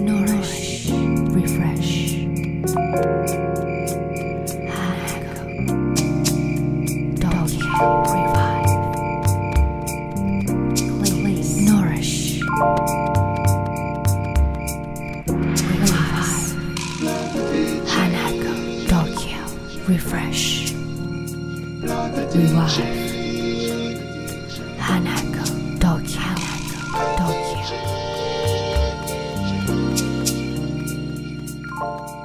Nourish, refresh. Hanako. Tokyo, revive. Clean, nourish. Revive. Hanako, Tokyo, refresh. Revive. Bye.